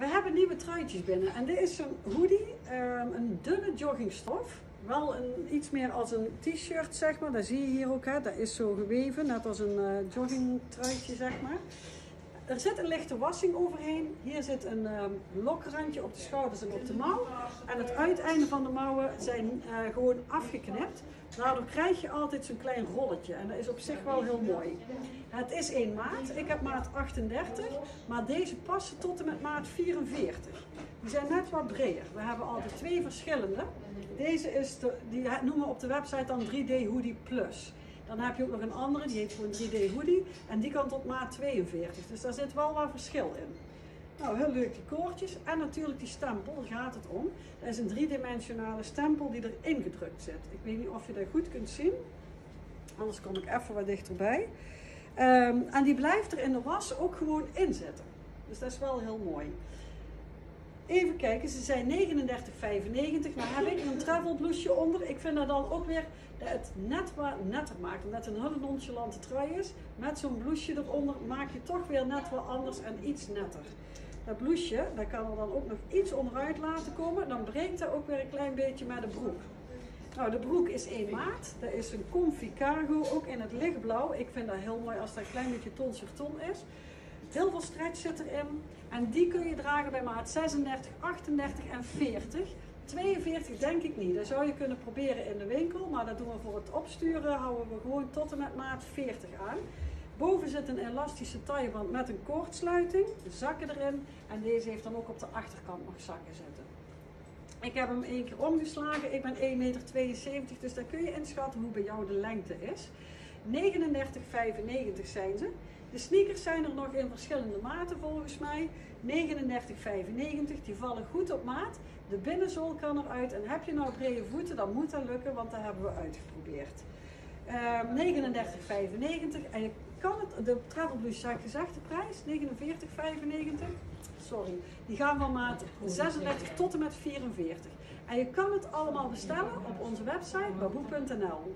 We hebben nieuwe truitjes binnen en dit is een hoodie, ehm, een dunne joggingstof. Wel een, iets meer als een t-shirt zeg maar, dat zie je hier ook. Hè. Dat is zo geweven, net als een uh, joggingtruitje zeg maar. Er zit een lichte wassing overheen. Hier zit een um, lokrandje op de schouders en op de mouw. En het uiteinde van de mouwen zijn uh, gewoon afgeknipt. Daardoor krijg je altijd zo'n klein rolletje. En dat is op zich wel heel mooi. Het is één maat. Ik heb maat 38. Maar deze passen tot en met maat 44. Die zijn net wat breder. We hebben altijd twee verschillende. Deze is die noemen we op de website dan 3D Hoodie Plus. Dan heb je ook nog een andere, die heet gewoon 3D hoodie. En die kan tot maat 42. Dus daar zit wel wat verschil in. Nou, heel leuk die koortjes. En natuurlijk die stempel, daar gaat het om. Dat is een driedimensionale stempel die erin gedrukt zit. Ik weet niet of je dat goed kunt zien. Anders kom ik even wat dichterbij. Um, en die blijft er in de was ook gewoon in zitten. Dus dat is wel heel mooi. Even kijken, ze zijn 39,95. Nou heb ik een travel blouseje onder. Ik vind dat dan ook weer dat het net wat netter maakt. Omdat een hele nonchalante trui is. Met zo'n blouseje eronder maak je toch weer net wat anders en iets netter. Dat blouseje, dat kan er dan ook nog iets onderuit laten komen. Dan breekt dat ook weer een klein beetje met de broek. Nou, de broek is 1 maat. Dat is een comfy cargo, ook in het lichtblauw. Ik vind dat heel mooi als dat een klein beetje ton sur ton is. Heel veel stretch zit erin. En die kun je dragen bij maat 36, 38 en 40. 42 denk ik niet. Dat zou je kunnen proberen in de winkel. Maar dat doen we voor het opsturen. Houden we gewoon tot en met maat 40 aan. Boven zit een elastische tailleband met een koordsluiting. Zakken erin. En deze heeft dan ook op de achterkant nog zakken zitten. Ik heb hem één keer omgeslagen. Ik ben 1,72 meter. Dus dan kun je inschatten hoe bij jou de lengte is. 39,95 zijn ze. De sneakers zijn er nog in verschillende maten volgens mij. 39,95, die vallen goed op maat. De binnenzool kan eruit. En heb je nou brede voeten, dan moet dat lukken, want dat hebben we uitgeprobeerd. Uh, 39,95 en je kan het, de travel blues zijn gezegd de prijs, 49,95. Sorry, die gaan van maat 36 tot en met 44. En je kan het allemaal bestellen op onze website baboe.nl.